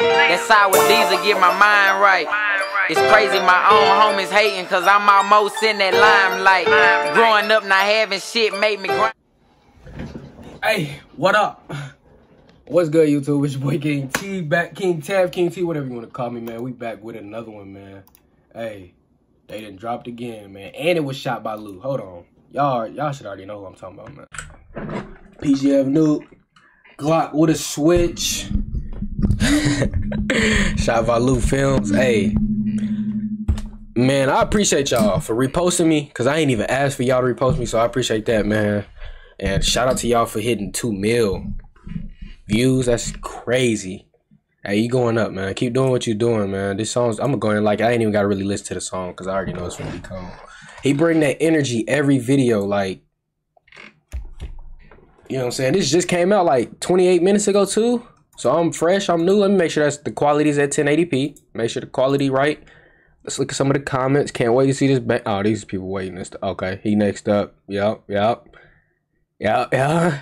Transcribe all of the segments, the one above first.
That side with Diesel get my mind right. It's crazy, my own homies hating, cause I'm almost in that limelight. Growing up not having shit made me grind. Hey, what up? What's good, YouTube? It's your boy King T, back King Tev, King T, whatever you want to call me, man. We back with another one, man. Hey, they done dropped again, man. And it was shot by Lou. Hold on. Y'all y'all should already know who I'm talking about, man. PGF Nuk, Glock with a switch. Lou Films. Hey. Man, I appreciate y'all for reposting me. Cause I ain't even asked for y'all to repost me, so I appreciate that, man. And shout out to y'all for hitting two mil views. That's crazy. Hey, you going up, man. Keep doing what you're doing, man. This song's I'm gonna like I ain't even gotta really listen to the song because I already know it's gonna be cold. He bring that energy every video, like you know what I'm saying? This just came out like 28 minutes ago too. So I'm fresh, I'm new. Let me make sure that's the quality's at 1080p. Make sure the quality right. Let's look at some of the comments. Can't wait to see this. Ba- oh, these people waiting. This. Okay, he next up. Yep, yep, yep, yeah.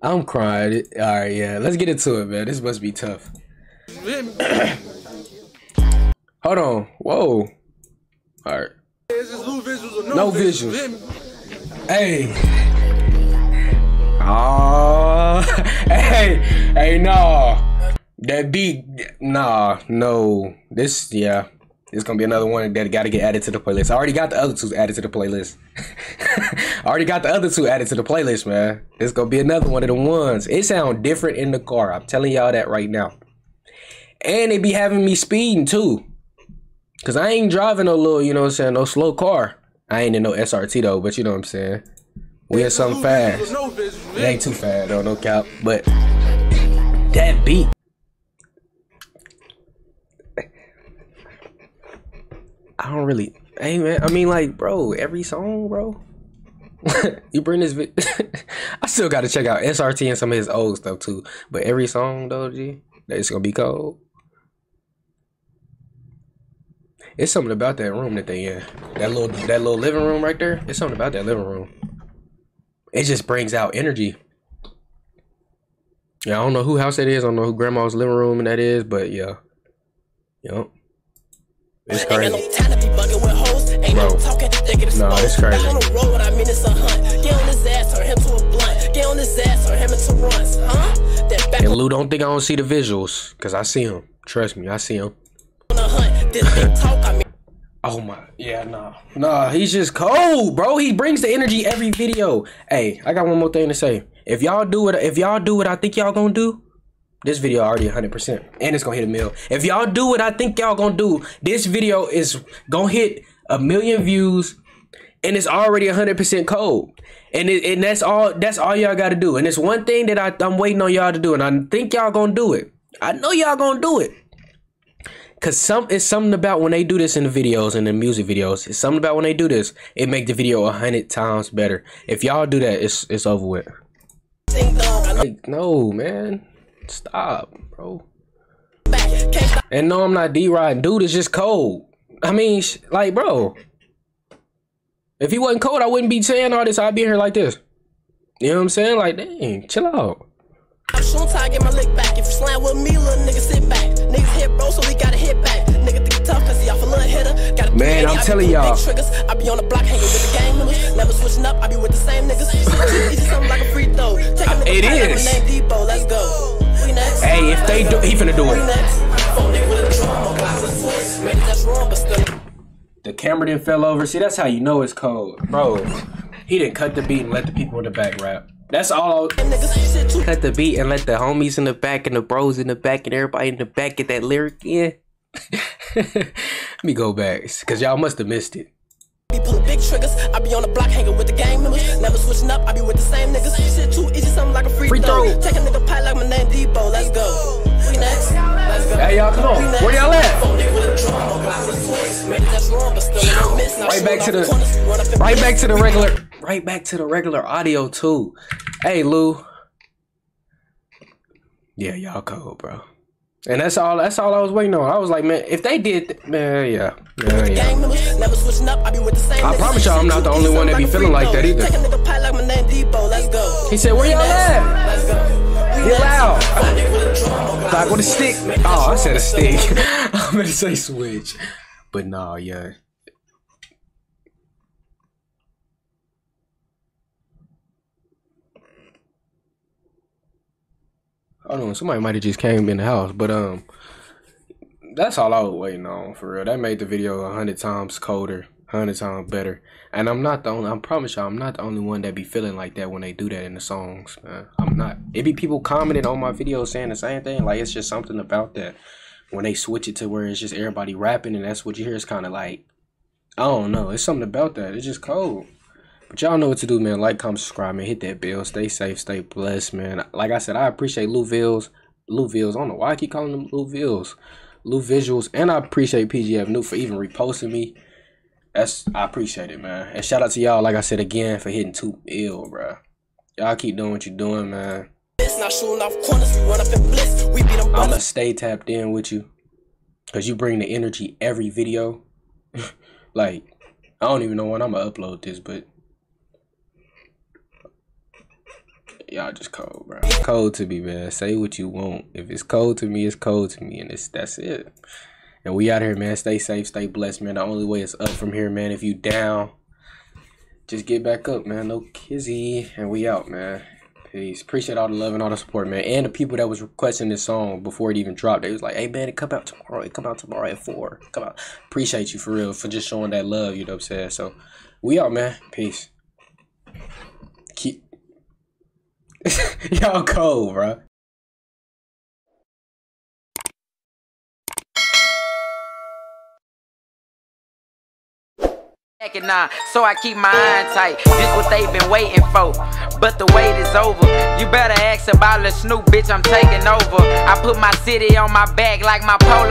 I'm crying. All right, yeah. Let's get into it, man. This must be tough. Hold on. Whoa. All right. No visuals. Hey. Oh. hey. Hey, no. That beat. Nah. No. This. Yeah. It's gonna be another one that got to get added to the playlist. I already got the other two added to the playlist. I already got the other two added to the playlist, man. It's gonna be another one of the ones. It sound different in the car. I'm telling y'all that right now. And they be having me speeding too. Cause I ain't driving no little, you know what I'm saying, no slow car. I ain't in no SRT though, but you know what I'm saying. We had something fast. It ain't too fast though, no cap. But that beat. I don't really. Hey man, I mean like, bro, every song, bro. you bring this. Vi- I still got to check out SRT and some of his old stuff too. But every song though, G, it's gonna be cold. It's something about that room that they in. That little that little living room right there. It's something about that living room. It just brings out energy. Yeah, I don't know who house that is. I don't know who grandma's living room that is, but yeah. Yep. It's crazy. Bro. No, it's crazy. And Lou don't think I don't see the visuals, cause I see him. Trust me, I see him. Oh my, yeah, nah, nah. He's just cold, bro. He brings the energy every video. Hey, I got one more thing to say. If y'all do it, if y'all do what I think y'all gonna do, this video already 100% and it's gonna hit a mill. If y'all do what I think y'all gonna do, this video is gonna hit a million views and it's already 100% cold. And it, and that's all that's all y'all got to do. And it's one thing that I, I'm waiting on y'all to do and I think y'all gonna do it. I know y'all gonna do it. Cause some it's something about when they do this in the videos and the music videos. It's something about when they do this, it make the video a hundred times better. If y'all do that, it's it's over with. Like, no, man. Stop, bro. And no, I'm not D-Rod. Dude is just cold. I mean, like, bro. If he wasn't cold, I wouldn't be saying all this. I'd be here like this. You know what I'm saying? Like, dang, chill out. I'm sure time get my lick back. If you slam with me, little nigga, sit back. Niggas hit bro, so we gotta hit back. Nigga think tough, cause he off a little hitter. Got Man, I'm telling y'all. I be on the block hanging with the gang members. Never switching up, I be with the same niggas. Easy something like a free throw. Take a nigga it is. Name Depot, let's go. Hey, if they do, he finna do it. The camera didn't fell over. See, that's how you know it's cold, bro. He didn't cut the beat and let the people in the back rap. That's all. Cut the beat and let the homies in the back and the bros in the back and everybody in the back get that lyric in. let me go back, cause y'all must have missed it. Big triggers. I be on the block hanging with the gang members. Never switching up. I be with the same niggas. Shit too easy, something like a free, free throw. throw. Take a nigga pie like my name Depot. Let's go. We next. Hey y'all, come on. Where y'all at? Right back to the. Right back to the regular. Right back to the regular audio too. Hey Lou. Yeah, y'all cold, bro. And that's all. That's all I was waiting on. I was like, man, if they did, man, yeah, yeah, yeah. I promise y'all, I'm not the only one that be feeling like that either. He said, where y'all at? Get loud. Glock with a stick. Oh, I said a stick. I'm gonna say switch. But nah, yeah. I don't know, somebody might have just came in the house, but um, that's all I was waiting on for real. That made the video a hundred times colder, hundred times better. And I'm not the only. I promise y'all, I'm not the only one that be feeling like that when they do that in the songs. Man. I'm not. It be people commenting on my videos saying the same thing. Like it's just something about that when they switch it to where it's just everybody rapping and that's what you hear. It's kind of like I don't know. It's something about that. It's just cold. But y'all know what to do, man. Like, comment, subscribe, man. Hit that bell. Stay safe, stay blessed, man. Like I said, I appreciate Lou Vills. Lou Vills. I don't know why I keep calling them Lou Vills. Lou Visualz. And I appreciate PGF Nuk for even reposting me. That's I appreciate it, man. And shout out to y'all, like I said again, for hitting two ill, bro. Y'all keep doing what you're doing, man. Not shooting off corners, we run up in bliss. We beat them I'ma stay tapped in with you. Cause you bring the energy every video. like, I don't even know when I'm gonna upload this, but y'all just cold, bro. Cold to me, man. Say what you want. If it's cold to me, it's cold to me, and it's that's it. And we out here, man. Stay safe, stay blessed, man. The only way is up from here, man. If you down, just get back up, man. No kizzy, and we out, man. Peace. Appreciate all the love and all the support, man. And the people that was requesting this song before it even dropped. They was like, hey, man, it come out tomorrow. It come out tomorrow at 4. Come out. Appreciate you for real for just showing that love, you know what I'm saying? So, we out, man. Peace. Keep. Y'all cold, bro. So I keep my eye tight. This what they've been waiting for, but the wait is over. You better ask about the Snoop, bitch, I'm taking over. I put my city on my back like my polo